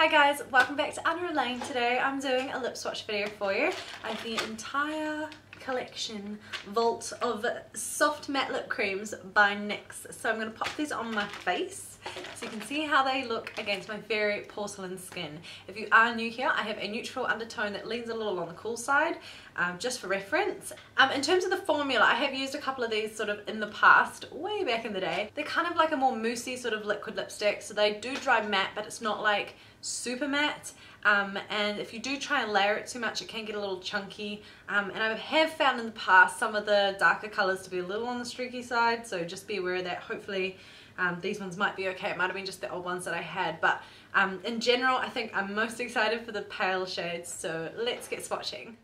Hi guys, welcome back to Arna Alayne. Today I'm doing a lip swatch video for you. I have the entire collection vault of soft matte lip creams by NYX. So I'm going to pop these on my face so you can see how they look against my very porcelain skin. If you are new here, I have a neutral undertone that leans a little on the cool side, um, just for reference. Um, in terms of the formula, I have used a couple of these sort of in the past, way back in the day. They're kind of like a more moussey sort of liquid lipstick, so they do dry matte, but it's not like super matte. Um, and if you do try and layer it too much, it can get a little chunky. Um, and I have found in the past some of the darker colors to be a little on the streaky side, so just be aware of that. Hopefully um, these ones might be okay. It might have been just the old ones that I had, but um, in general, I think I'm most excited for the pale shades, so let's get swatching.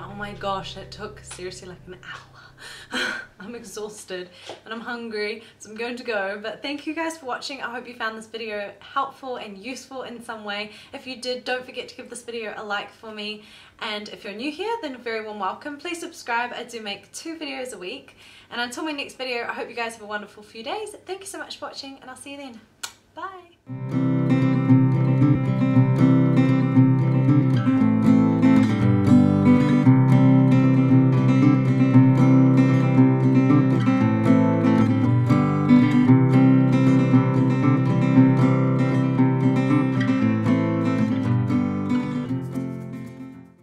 Oh my gosh, it took seriously like an hour. I'm exhausted and I'm hungry, so I'm going to go. But thank you guys for watching. I hope you found this video helpful and useful in some way. If you did, don't forget to give this video a like for me. And if you're new here, then very warm welcome. Please subscribe. I do make two videos a week. And until my next video, I hope you guys have a wonderful few days. Thank you so much for watching and I'll see you then. Bye.